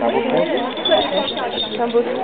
Tá bom? Tá bom.